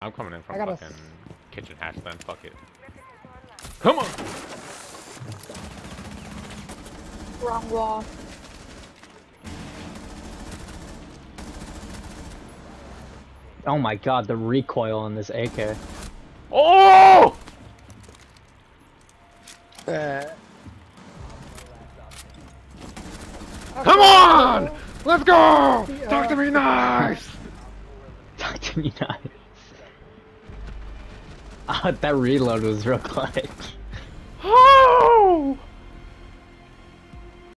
I'm coming in from I gotta fucking s- kitchen hatch then. Fuck it. Come on! Wrong wall. Oh my god, the recoil on this AK. Oh! Uh. Come on! Let's go! Talk to me nice! Talk to me nice. That reload was real clutch.